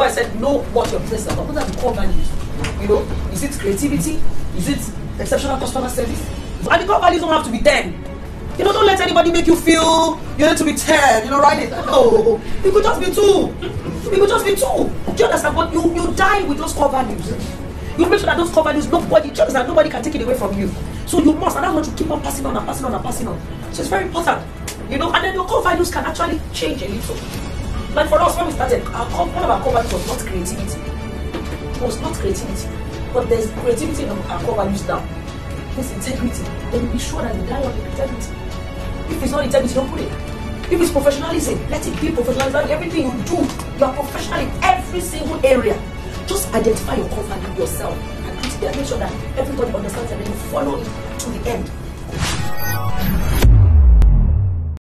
I said know what your business is about. What are the core values? You know, is it creativity? Is it exceptional customer service? And the core values don't have to be 10. You know, don't let anybody make you feel you need to be 10. You know, right? it. No, it could just be two. It could just be two. Do you understand? But you, you die with those core values. You make sure that those core values, nobody, do you understand? Nobody can take it away from you. So you must, and that's what you keep on passing on and passing on and passing on. So it's very important. You know, and then your core values can actually change a little. Like for us, when we started, our one of our core values was not creativity. It was not creativity. But there's creativity in our core values now. There's integrity. Then be sure that you die on integrity. If it's not integrity, don't put it. If it's professionalism, let it be professionalism. Everything you do, you are professional in every single area. Just identify your core value yourself and. Make sure that everybody understands and then you follow it to the end.